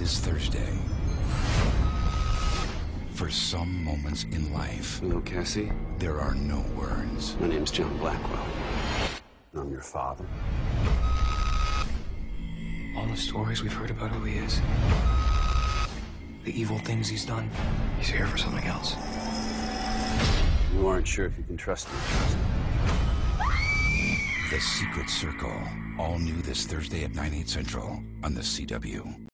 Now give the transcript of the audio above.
this Thursday. For some moments in life, Hello, Cassie. there are no words. My name's John Blackwell. I'm your father. All the stories we've heard about who he is, the evil things he's done, he's here for something else. You aren't sure if you can trust me. The Secret Circle. All new this Thursday at 9, 8 central on the CW.